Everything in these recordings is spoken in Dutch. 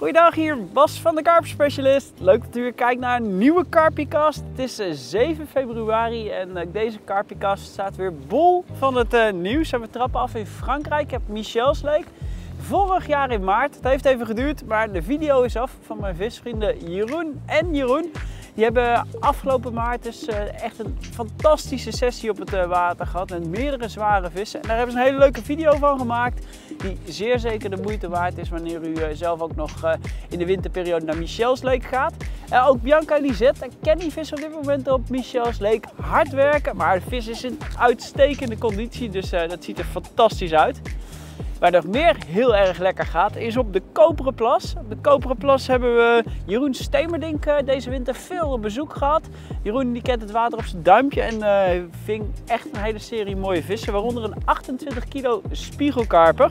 Goedendag, hier Bas van de Karpspecialist. Leuk dat u weer kijkt naar een nieuwe Karpiekast. Het is 7 eh, februari en eh, deze Karpiekast staat weer bol van het uh, nieuws. We trappen af in Frankrijk. Ik heb Michel's Leek. Vorig jaar in maart. Het heeft even geduurd, maar de video is af van mijn visvrienden Jeroen en Jeroen. Die hebben afgelopen maart dus uh, echt een fantastische sessie op het uh, water gehad met meerdere zware vissen. En daar hebben ze een hele leuke video van gemaakt die zeer zeker de moeite waard is wanneer u uh, zelf ook nog in de winterperiode naar Michel's Lake gaat. ook Bianca en Lisette en Kenny vissen op dit moment op Michel's Lake. Hard werken, maar de vis is in uitstekende conditie, dus dat ziet er fantastisch uit. Waar nog meer heel erg lekker gaat, is op de Koperen Plas. Op de Koperen Plas hebben we Jeroen Stemerdink eh, deze winter veel bezoek gehad. Jeroen die kent het water op zijn duimpje en uh, ving echt een hele serie mooie vissen. Waaronder een 28 kilo spiegelkarper.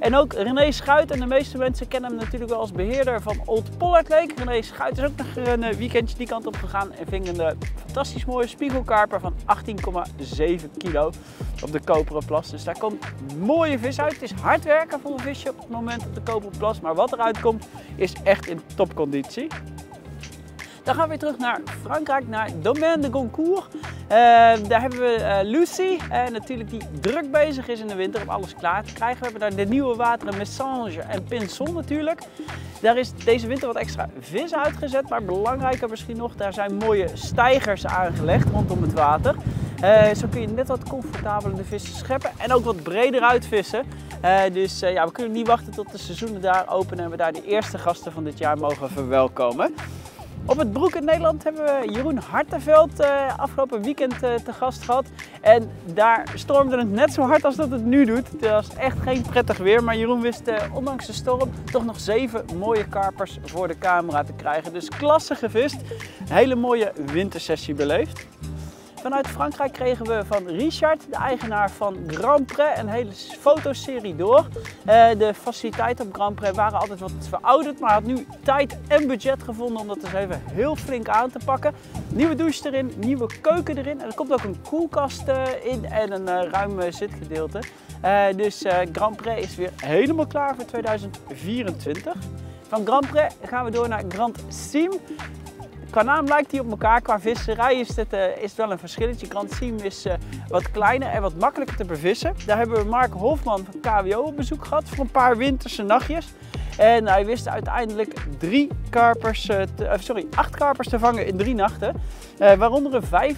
En ook René Schuit, en de meeste mensen kennen hem natuurlijk wel als beheerder van Old Pollard Lake. René Schuit is ook nog een eh, weekendje die kant op gegaan en ving een fantastisch mooie spiegelkarper van 18,7 kilo op de Koperen Plas. Dus daar komt mooie vis uit. Het is hard werken voor een visje op het moment op de Koperen Plas, maar wat eruit komt is echt in topconditie. Dan gaan we weer terug naar Frankrijk, naar Domaine de Goncourt. Uh, daar hebben we uh, Lucy, uh, natuurlijk die druk bezig is in de winter om alles klaar te krijgen. We hebben daar de nieuwe wateren Messange en Pinson natuurlijk. Daar is deze winter wat extra vis uitgezet, maar belangrijker misschien nog, daar zijn mooie stijgers aangelegd rondom het water. zo kun je net wat comfortabeler de vissen scheppen en ook wat breder uitvissen. dus ja, we kunnen niet wachten tot de seizoenen daar openen en we daar de eerste gasten van dit jaar mogen verwelkomen. Op het Broek in Nederland hebben we Jeroen Hartenveld uh, afgelopen weekend uh, te gast gehad. En daar stormde het net zo hard als dat het nu doet. Het was echt geen prettig weer, maar Jeroen wist uh, ondanks de storm toch nog zeven mooie karpers voor de camera te krijgen. Dus klasse gevist, een hele mooie wintersessie beleefd. Vanuit Frankrijk kregen we van Richard, de eigenaar van Grand Pré, een hele fotoserie door. Uh, de faciliteiten op Grand waren altijd wat verouderd, maar had nu tijd en budget gevonden om dat eens even heel flink aan te pakken. Nieuwe douche erin, nieuwe keuken erin en er komt ook een koelkast uh, in en een uh, ruim zitgedeelte. dus Grand Pré is weer helemaal klaar voor 2024. Van Grand Pré gaan we door naar Grand Sim. Qua naam lijkt hij op elkaar. Qua visserij is het, uh, is wel een verschilletje. Siem is uh, wat kleiner en wat makkelijker te bevissen. Daar hebben we Mark Hofman van KWO op bezoek gehad voor een paar winterse nachtjes. En hij wist uiteindelijk drie karpers, uh, te, sorry, acht karpers te vangen in drie nachten. waaronder een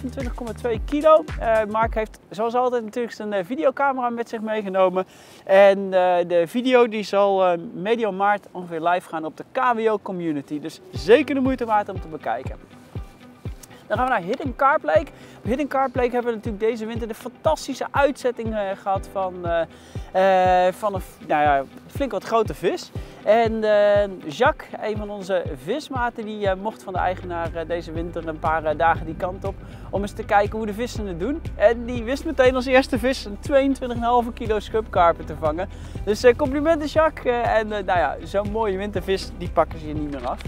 25,2 kilo. Mark heeft zoals altijd natuurlijk zijn videocamera met zich meegenomen. En de video die zal medio maart ongeveer live gaan op de KWO community. Dus zeker de moeite waard om te bekijken. Dan gaan we naar Hidden Carp Lake. Op Hidden Carp Lake hebben we natuurlijk deze winter de fantastische uitzetting uh, gehad van, uh, uh, van een nou ja, flink wat grote vis. En Jacques, een van onze vismaten, die mocht van de eigenaar deze winter een paar dagen die kant op om eens te kijken hoe de vissen het doen. En die wist meteen als eerste vis een 22,5 kilo scrubkarper te vangen. Dus complimenten Jacques. en nou ja, zo'n mooie wintervis, die pakken ze je niet meer af.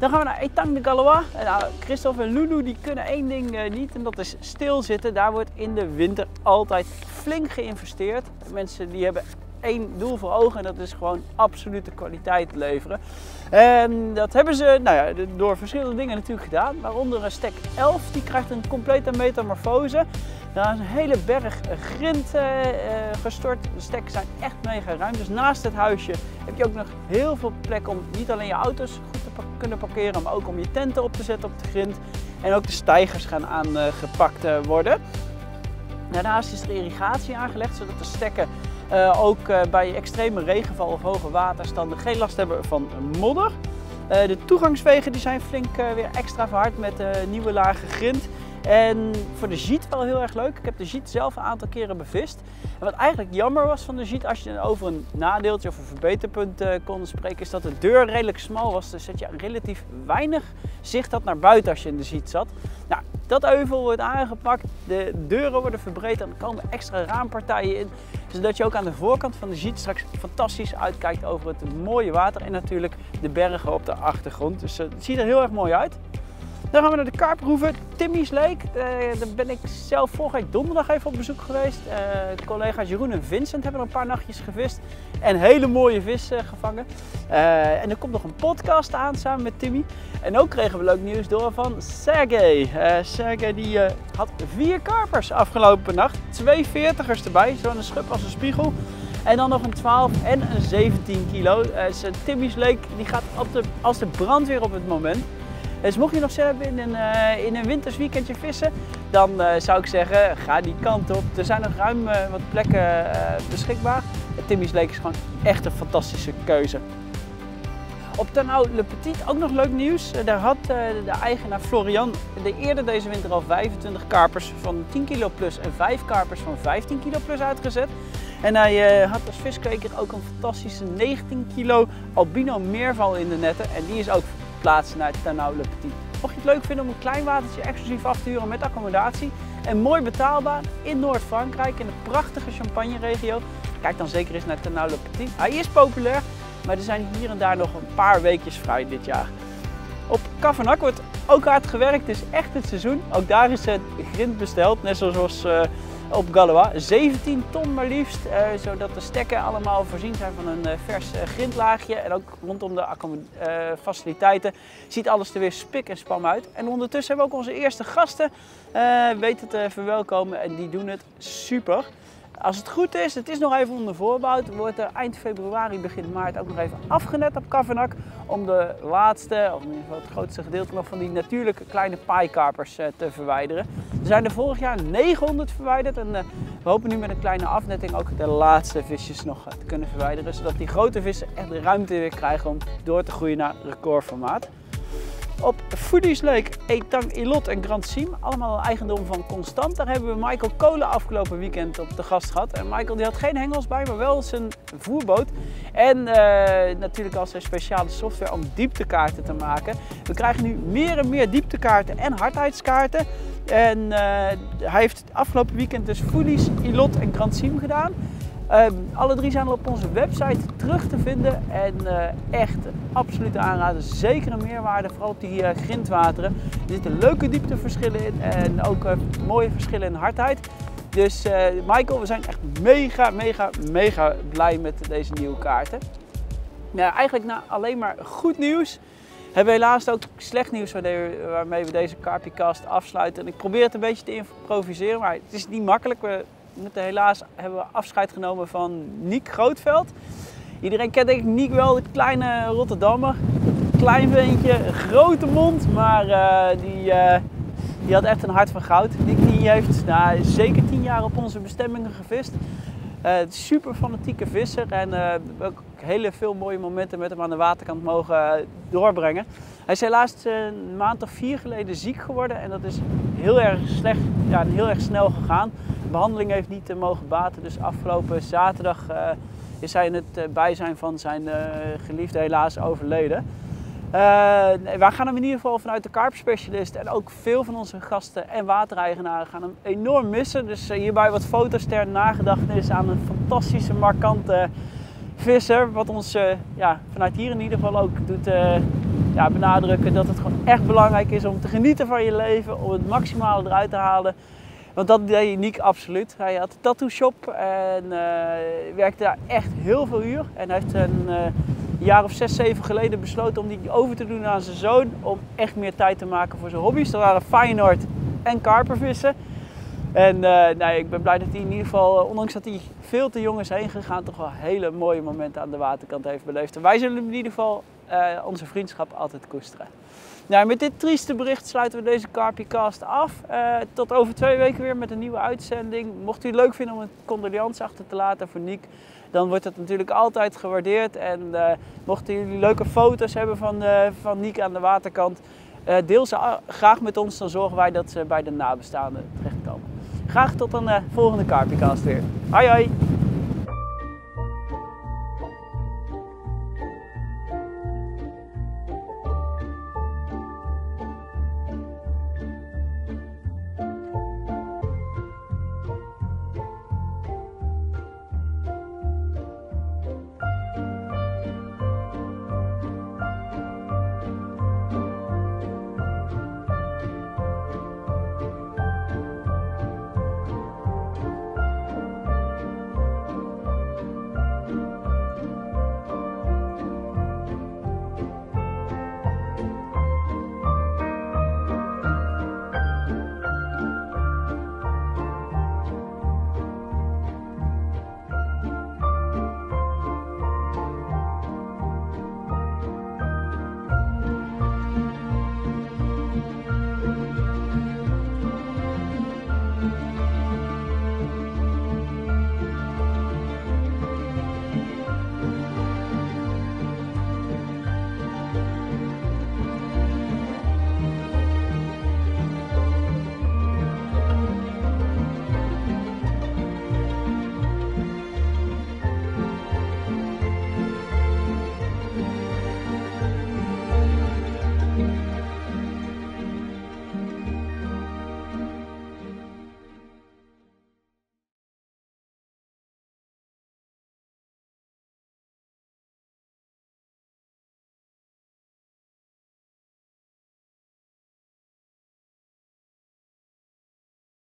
Dan gaan we naar Etang de Galois. Nou, Christophe en Lulu die kunnen één ding uh, niet en dat is stilzitten. Daar wordt in de winter altijd flink geïnvesteerd. Mensen die hebben één doel voor ogen en dat is gewoon absolute kwaliteit leveren. En dat hebben ze nou ja, door verschillende dingen natuurlijk gedaan. Waaronder een stek 11, die krijgt een complete metamorfose. Daar is een hele berg grind uh, gestort. De stekken zijn echt mega ruim. Dus naast het huisje heb je ook nog heel veel plek om niet alleen je auto's kunnen parkeren, maar ook om je tenten op te zetten op de grind. En ook de stijgers gaan aangepakt uh, worden. Daarnaast is er irrigatie aangelegd, zodat de stekken uh, ook uh, bij extreme regenval of hoge waterstanden geen last hebben van modder. De toegangswegen die zijn flink weer extra verhard met nieuwe lage grind. En voor de Jeet wel heel erg leuk. Ik heb de Jeet zelf een aantal keren bevist. En wat eigenlijk jammer was van de Jeet, als je over een nadeeltje of een verbeterpunt uh, kon spreken, is dat de deur redelijk smal was. Dus dat je relatief weinig zicht had naar buiten als je in de Jeet zat. Nou, dat euvel wordt aangepakt, de deuren worden verbreed en er komen extra raampartijen in. Zodat je ook aan de voorkant van de Jeet straks fantastisch uitkijkt over het mooie water en natuurlijk de bergen op de achtergrond. Dus uh, het ziet er heel erg mooi uit. Dan gaan we naar de karproeven Timmy's Lake. Uh, daar ben ik zelf vorige week donderdag even op bezoek geweest. Uh, collega's Jeroen en Vincent hebben er een paar nachtjes gevist. En hele mooie vis uh, gevangen. en er komt nog een podcast aan samen met Timmy. En ook kregen we leuk nieuws door van Sergey. Sergey die had vier karpers afgelopen nacht. Twee veertigers erbij, zo'n schub als een spiegel. En dan nog een 12 en een 17 kilo. Timmy's Lake die gaat op de, als de brandweer op het moment. Dus mocht je nog hebben in een, uh, in een winters weekendje vissen, dan uh, zou ik zeggen, ga die kant op. Er zijn nog ruim uh, wat plekken beschikbaar. Timmy's Lake is gewoon echt een fantastische keuze. Op Ternau Le Petit ook nog leuk nieuws. Daar had de eigenaar Florian de eerder deze winter al 25 karpers van 10 kilo plus en 5 karpers van 15 kilo plus uitgezet. En hij had als viskweker ook een fantastische 19 kilo albino meerval in de netten. En die is ook plaatsen naar Ternau Le Petit. Mocht je het leuk vinden om een klein watertje exclusief af te huren met accommodatie en mooi betaalbaar in Noord-Frankrijk in de prachtige Champagne-regio, kijk dan zeker eens naar Ternau Le Petit. Hij is populair, maar er zijn hier en daar nog een paar weekjes vrij dit jaar. Op Cavanak wordt ook hard gewerkt, het is echt het seizoen. Ook daar is het grind besteld, net zoals uh, op Galois. 17 ton maar liefst, uh, zodat de stekken allemaal voorzien zijn van een uh, vers uh, grindlaagje. En ook rondom de faciliteiten ziet alles er weer spik en spam uit. En ondertussen hebben we ook onze eerste gasten weten te verwelkomen en die doen het super. Als het goed is, het is nog even onder voorbouw, wordt er eind februari, begin maart ook nog even afgenet op Kavannak om de laatste, of in ieder geval het grootste gedeelte nog van die natuurlijke kleine paaikarpers eh, te verwijderen. Er zijn er vorig jaar 900 verwijderd en eh, we hopen nu met een kleine afnetting ook de laatste visjes nog te kunnen verwijderen, zodat die grote vissen echt de ruimte weer krijgen om door te groeien naar recordformaat. Op Foodies Lake, Etang Ilot en Grand Siem, allemaal eigendom van Constant. Daar hebben we Michael Kolen afgelopen weekend op de gast gehad. En Michael die had geen hengels bij, maar wel zijn voerboot. En uh, natuurlijk als zijn speciale software om dieptekaarten te maken. We krijgen nu meer en meer dieptekaarten en hardheidskaarten. En uh, hij heeft afgelopen weekend dus Foodies, Ilot en Grand Siem gedaan. Ehm, alle drie zijn op onze website terug te vinden en uh, echt absoluut aanraden. Zeker een meerwaarde, vooral op die uh, grindwateren. Er zitten leuke diepteverschillen in en ook uh, mooie verschillen in hardheid. Dus Michael, we zijn echt mega, mega, mega blij met deze nieuwe kaarten. Nou, eigenlijk na alleen maar goed nieuws hebben we helaas ook slecht nieuws waarmee we deze Carpicast afsluiten. En ik probeer het een beetje te improviseren, maar het is niet makkelijk. We moeten helaas hebben we afscheid genomen van Niek Grootveld. Iedereen kent denk ik Niek wel, de kleine Rotterdammer. Klein ventje, grote mond, maar uh, die, uh, die had echt een hart van goud. Niek die heeft nou, zeker tien jaar op onze bestemmingen gevist. Uh, super fanatieke visser en ook hele veel mooie momenten met hem aan de waterkant mogen doorbrengen. Hij is helaas een maand of vier geleden ziek geworden en dat is heel erg slecht, ja, heel erg snel gegaan behandeling heeft niet mogen baten. Dus afgelopen zaterdag uh, is hij in het uh, bijzijn van zijn geliefde helaas overleden. wij gaan hem in ieder geval vanuit de karpspecialist en ook veel van onze gasten en watereigenaren gaan hem enorm missen. Dus hierbij wat foto's ter nagedachtenis aan een fantastische, markante visser. Wat ons ja, vanuit hier in ieder geval ook doet ja, benadrukken dat het gewoon echt belangrijk is om te genieten van je leven, om het maximale eruit te halen. Want dat deed Niek absoluut. Hij had een tattoo shop en uh, werkte daar echt heel veel uur. En hij heeft een uh, jaar of zes, zeven geleden besloten om die over te doen aan zijn zoon. Om echt meer tijd te maken voor zijn hobby's. Dat waren Feyenoord en karpervissen. En uh, nou, ik ben blij dat hij in ieder geval, ondanks dat hij veel te jong is heen gegaan, toch wel hele mooie momenten aan de waterkant heeft beleefd. En wij zullen in ieder geval onze vriendschap altijd koesteren. Nou, met dit trieste bericht sluiten we deze Carpicast af. Tot over twee weken weer met een nieuwe uitzending. Mocht u het leuk vinden om een condolence achter te laten voor Niek, dan wordt het natuurlijk altijd gewaardeerd. En mochten jullie leuke foto's hebben van, van Niek aan de waterkant, deel ze graag met ons. Dan zorgen wij dat ze bij de nabestaanden terechtkomen. Graag tot een volgende Carpicast weer. Hoi hoi!